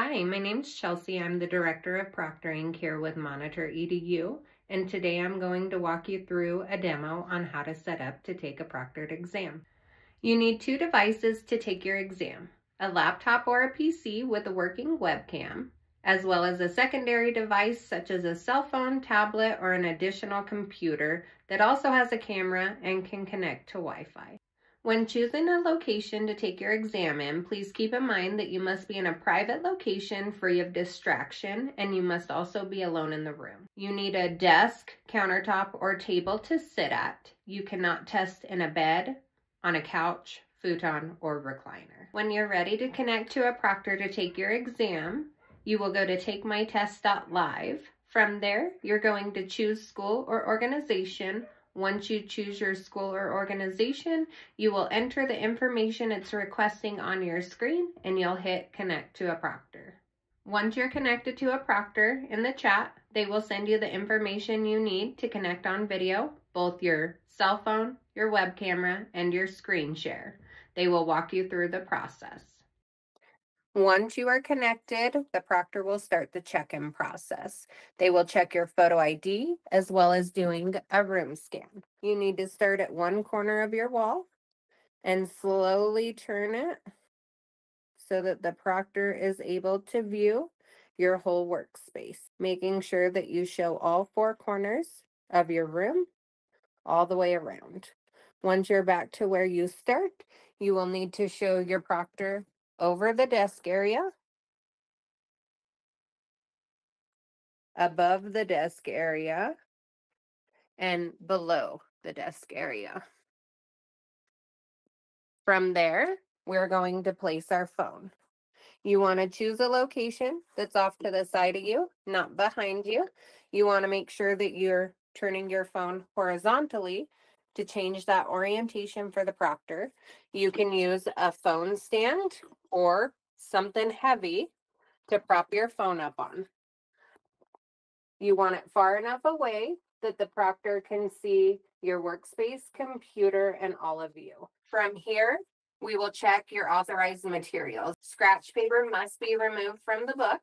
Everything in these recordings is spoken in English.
Hi, my name's Chelsea. I'm the Director of Proctoring here with Monitor EDU, and today I'm going to walk you through a demo on how to set up to take a proctored exam. You need two devices to take your exam, a laptop or a PC with a working webcam, as well as a secondary device such as a cell phone, tablet, or an additional computer that also has a camera and can connect to Wi-Fi. When choosing a location to take your exam in, please keep in mind that you must be in a private location free of distraction and you must also be alone in the room. You need a desk, countertop, or table to sit at. You cannot test in a bed, on a couch, futon, or recliner. When you're ready to connect to a proctor to take your exam, you will go to takemytest.live. From there, you're going to choose school or organization once you choose your school or organization, you will enter the information it's requesting on your screen and you'll hit connect to a proctor. Once you're connected to a proctor in the chat, they will send you the information you need to connect on video, both your cell phone, your web camera, and your screen share. They will walk you through the process. Once you are connected, the proctor will start the check-in process. They will check your photo ID as well as doing a room scan. You need to start at one corner of your wall and slowly turn it so that the proctor is able to view your whole workspace, making sure that you show all four corners of your room all the way around. Once you're back to where you start, you will need to show your proctor over the desk area, above the desk area, and below the desk area. From there, we're going to place our phone. You want to choose a location that's off to the side of you, not behind you. You want to make sure that you're turning your phone horizontally to change that orientation for the proctor. You can use a phone stand or something heavy to prop your phone up on. You want it far enough away that the proctor can see your workspace, computer, and all of you. From here, we will check your authorized materials. Scratch paper must be removed from the book.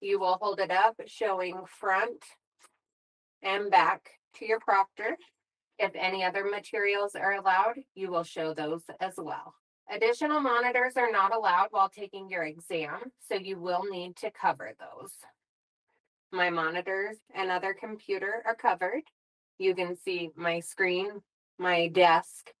You will hold it up showing front and back to your proctor. If any other materials are allowed, you will show those as well. Additional monitors are not allowed while taking your exam, so you will need to cover those. My monitors and other computer are covered. You can see my screen, my desk,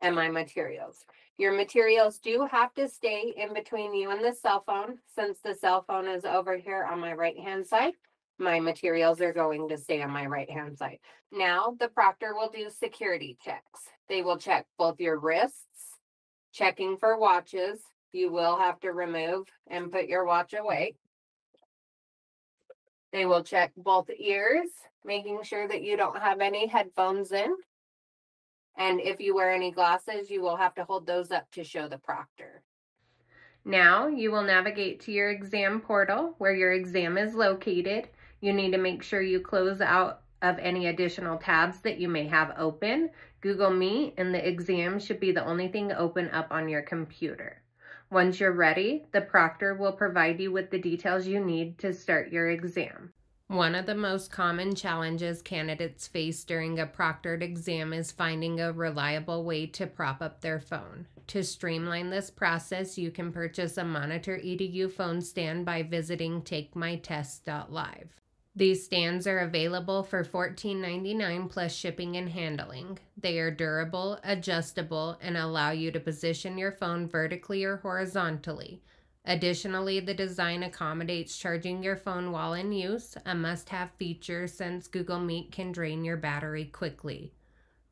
and my materials. Your materials do have to stay in between you and the cell phone since the cell phone is over here on my right hand side. My materials are going to stay on my right hand side. Now the proctor will do security checks. They will check both your wrists checking for watches. You will have to remove and put your watch away. They will check both ears, making sure that you don't have any headphones in. And if you wear any glasses, you will have to hold those up to show the proctor. Now you will navigate to your exam portal where your exam is located. You need to make sure you close out of any additional tabs that you may have open. Google Meet and the exam should be the only thing open up on your computer. Once you're ready, the proctor will provide you with the details you need to start your exam. One of the most common challenges candidates face during a proctored exam is finding a reliable way to prop up their phone. To streamline this process, you can purchase a Monitor EDU phone stand by visiting takemytest.live. These stands are available for $14.99 plus shipping and handling. They are durable, adjustable, and allow you to position your phone vertically or horizontally. Additionally, the design accommodates charging your phone while in use, a must have feature since Google Meet can drain your battery quickly.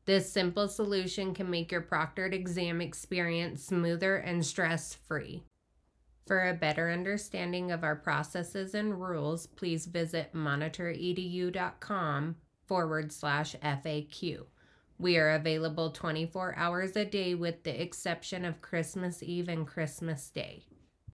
This simple solution can make your proctored exam experience smoother and stress free. For a better understanding of our processes and rules, please visit monitoredu.com forward slash FAQ. We are available 24 hours a day with the exception of Christmas Eve and Christmas Day.